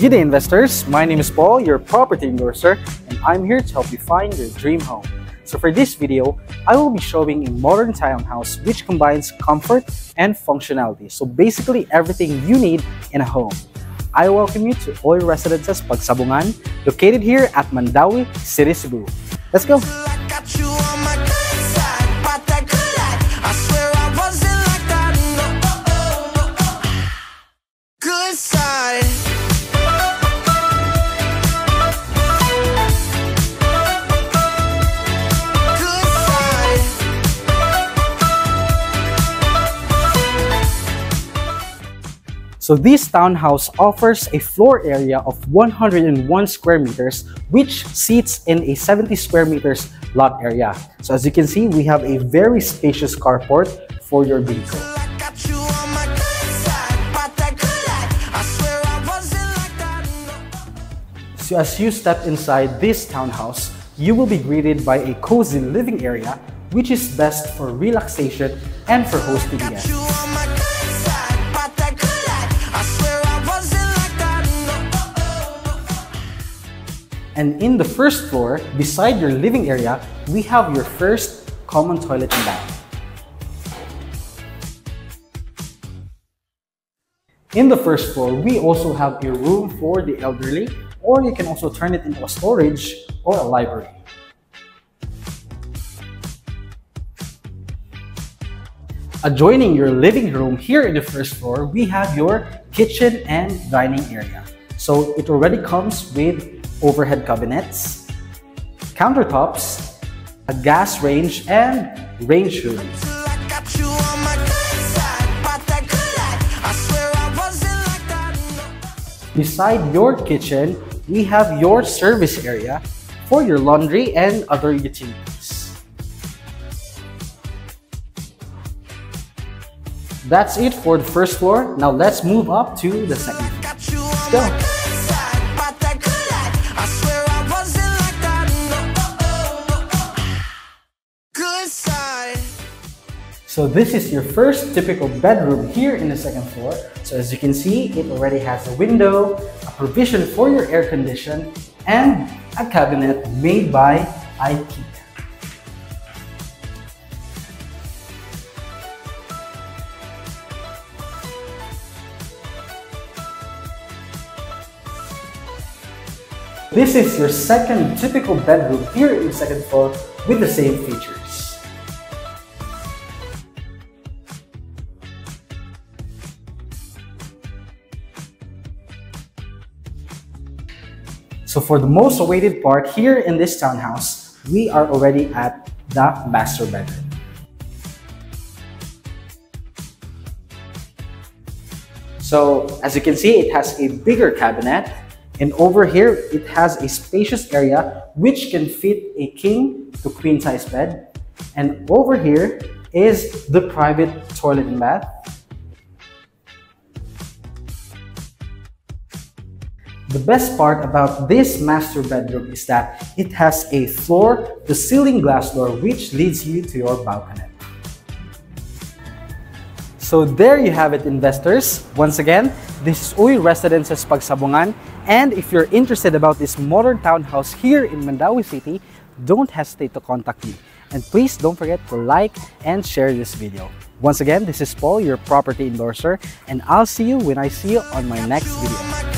Good day investors, my name is Paul, your property endorser, and I'm here to help you find your dream home. So for this video, I will be showing a modern townhouse which combines comfort and functionality. So basically everything you need in a home. I welcome you to Uy Residences Pagsabungan, located here at Mandaue City, Cebu. Let's go! So this townhouse offers a floor area of 101 square meters which seats in a 70 square meters lot area. So as you can see, we have a very spacious carport for your vehicle. So as you step inside this townhouse, you will be greeted by a cozy living area which is best for relaxation and for hosting guests. And in the first floor, beside your living area, we have your first common toilet and bath. In the first floor, we also have a room for the elderly, or you can also turn it into a storage or a library. Adjoining your living room here in the first floor, we have your kitchen and dining area. So it already comes with overhead cabinets, countertops, a gas range, and range hoods. Beside your kitchen, we have your service area for your laundry and other utilities. That's it for the first floor. Now let's move up to the second. Let's go. So this is your first typical bedroom here in the second floor. So as you can see, it already has a window, a provision for your air condition, and a cabinet made by IKEA. This is your second typical bedroom here in the second floor with the same features. So for the most awaited part here in this townhouse, we are already at the master bedroom. So as you can see, it has a bigger cabinet and over here, it has a spacious area which can fit a king to queen size bed. And over here is the private toilet and bath The best part about this master bedroom is that it has a floor to ceiling glass door which leads you to your balcony. So there you have it investors. Once again, this is Uy Residences Pagsabungan and if you're interested about this modern townhouse here in Mandaue City, don't hesitate to contact me. And please don't forget to like and share this video. Once again, this is Paul, your property endorser, and I'll see you when I see you on my next video.